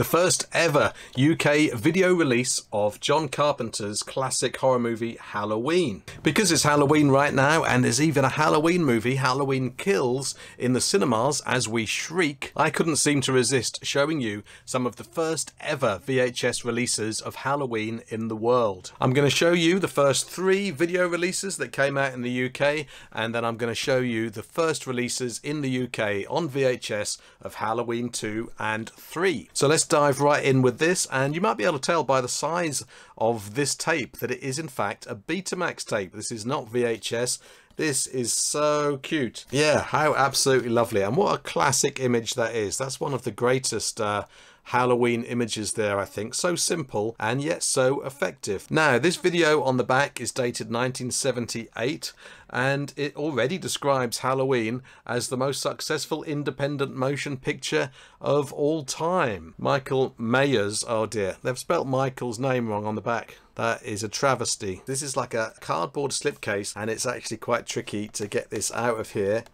the first ever UK video release of John Carpenter's classic horror movie Halloween. Because it's Halloween right now and there's even a Halloween movie, Halloween Kills, in the cinemas as we shriek, I couldn't seem to resist showing you some of the first ever VHS releases of Halloween in the world. I'm going to show you the first three video releases that came out in the UK and then I'm going to show you the first releases in the UK on VHS of Halloween 2 and 3. So let's dive right in with this and you might be able to tell by the size of this tape that it is in fact a Betamax tape. This is not VHS. This is so cute. Yeah, how absolutely lovely. And what a classic image that is. That's one of the greatest uh, Halloween images there, I think. So simple and yet so effective. Now, this video on the back is dated 1978 and it already describes Halloween as the most successful independent motion picture of all time. Michael Myers, oh dear, they've spelt Michael's name wrong on the back. That is a travesty. This is like a cardboard slipcase and it's actually quite tricky to get this out of here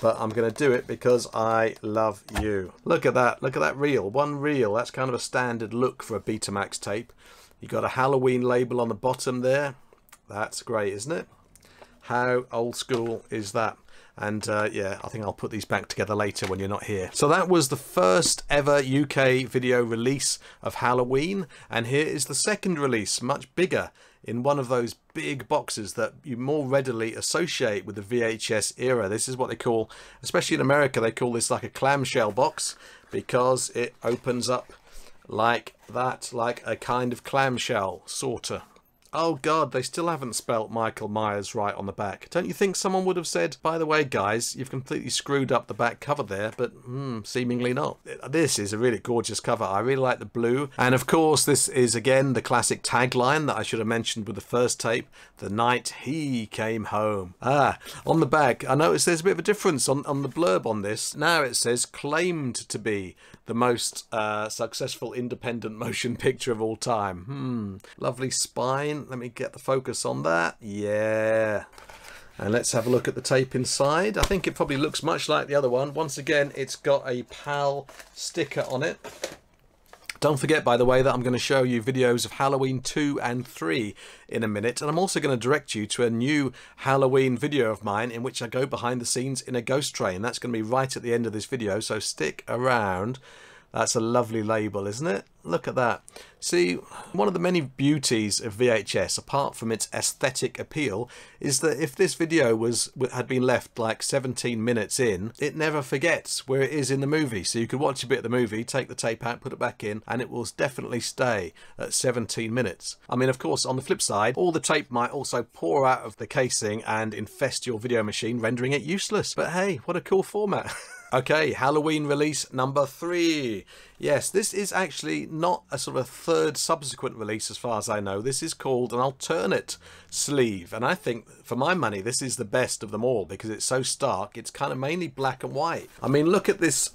but I'm going to do it because I love you. Look at that. Look at that reel. One reel. That's kind of a standard look for a Betamax tape. You got a Halloween label on the bottom there. That's great, isn't it? How old school is that? And uh, yeah, I think I'll put these back together later when you're not here. So that was the first ever UK video release of Halloween. And here is the second release, much bigger in one of those big boxes that you more readily associate with the VHS era. This is what they call, especially in America, they call this like a clamshell box because it opens up like that, like a kind of clamshell, sorta. Oh god, they still haven't spelt Michael Myers right on the back. Don't you think someone would have said, by the way guys, you've completely screwed up the back cover there, but hmm, seemingly not. This is a really gorgeous cover. I really like the blue. And of course, this is again the classic tagline that I should have mentioned with the first tape, the night he came home. Ah, on the back, I noticed there's a bit of a difference on, on the blurb on this. Now it says claimed to be the most uh, successful independent motion picture of all time. Hmm, lovely spine let me get the focus on that. Yeah. And let's have a look at the tape inside. I think it probably looks much like the other one. Once again, it's got a PAL sticker on it. Don't forget, by the way, that I'm going to show you videos of Halloween 2 and 3 in a minute. And I'm also going to direct you to a new Halloween video of mine in which I go behind the scenes in a ghost train. That's going to be right at the end of this video, so stick around. That's a lovely label, isn't it? Look at that. See, one of the many beauties of VHS, apart from its aesthetic appeal, is that if this video was had been left like 17 minutes in, it never forgets where it is in the movie. So you could watch a bit of the movie, take the tape out, put it back in, and it will definitely stay at 17 minutes. I mean, of course, on the flip side, all the tape might also pour out of the casing and infest your video machine, rendering it useless. But hey, what a cool format. Okay, Halloween release number three. Yes, this is actually not a sort of a third subsequent release as far as I know. This is called an alternate sleeve. And I think, for my money, this is the best of them all because it's so stark. It's kind of mainly black and white. I mean, look at this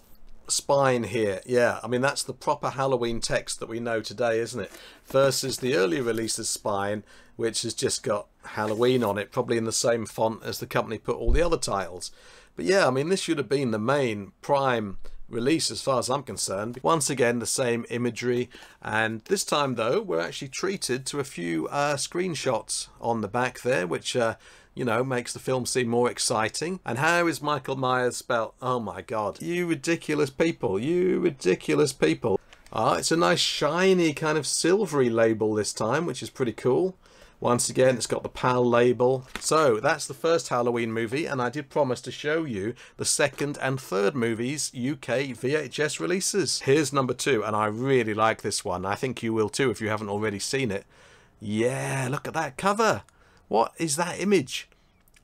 spine here. Yeah, I mean, that's the proper Halloween text that we know today, isn't it? Versus the earlier releases spine, which has just got Halloween on it, probably in the same font as the company put all the other titles. But yeah, I mean, this should have been the main prime release as far as I'm concerned. Once again, the same imagery. And this time, though, we're actually treated to a few uh, screenshots on the back there, which, uh, you know, makes the film seem more exciting. And how is Michael Myers spelled? Oh my god. You ridiculous people. You ridiculous people. Ah, it's a nice shiny kind of silvery label this time, which is pretty cool. Once again, it's got the PAL label. So that's the first Halloween movie, and I did promise to show you the second and third movies UK VHS releases. Here's number two, and I really like this one. I think you will too if you haven't already seen it. Yeah, look at that cover. What is that image?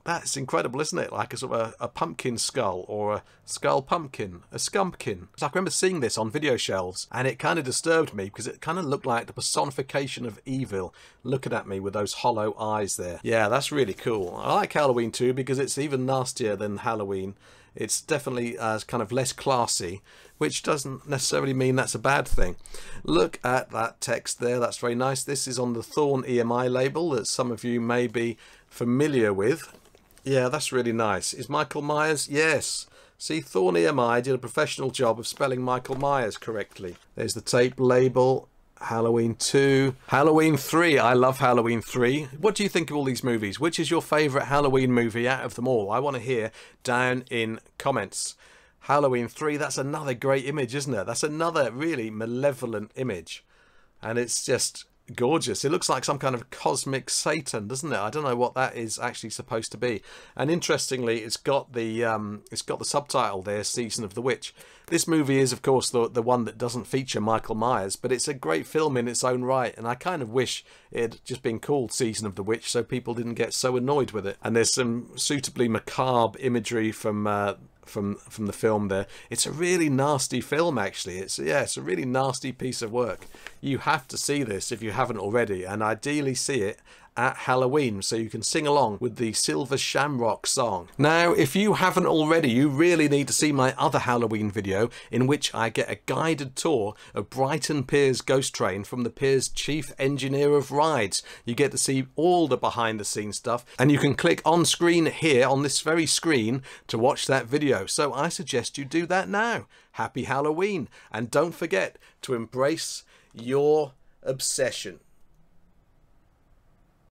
That's incredible, isn't it? Like a sort of a, a, pumpkin skull or a skull pumpkin, a skumpkin. So I remember seeing this on video shelves and it kind of disturbed me because it kind of looked like the personification of evil looking at me with those hollow eyes there. Yeah, that's really cool. I like Halloween 2 because it's even nastier than Halloween. It's definitely uh, kind of less classy, which doesn't necessarily mean that's a bad thing. Look at that text there. That's very nice. This is on the Thorn EMI label that some of you may be familiar with. Yeah, that's really nice. Is Michael Myers? Yes. See, Thorn EMI did a professional job of spelling Michael Myers correctly. There's the tape label. Halloween 2, Halloween 3. I love Halloween 3. What do you think of all these movies? Which is your favourite Halloween movie out of them all? I want to hear down in comments. Halloween 3, that's another great image, isn't it? That's another really malevolent image. And it's just gorgeous. It looks like some kind of cosmic Satan, doesn't it? I don't know what that is actually supposed to be. And interestingly, it's got the um, it's got the subtitle there, Season of the Witch. This movie is, of course, the the one that doesn't feature Michael Myers, but it's a great film in its own right. And I kind of wish it had just been called Season of the Witch, so people didn't get so annoyed with it. And there's some suitably macabre imagery from uh, from from the film there. It's a really nasty film actually. It's yeah, it's a really nasty piece of work. You have to see this if you haven't already and ideally see it at Halloween so you can sing along with the Silver Shamrock song. Now, if you haven't already, you really need to see my other Halloween video in which I get a guided tour of Brighton Piers Ghost Train from the Piers Chief Engineer of Rides. You get to see all the behind the scenes stuff and you can click on screen here on this very screen to watch that video. So I suggest you do that now. Happy Halloween and don't forget to embrace your obsession.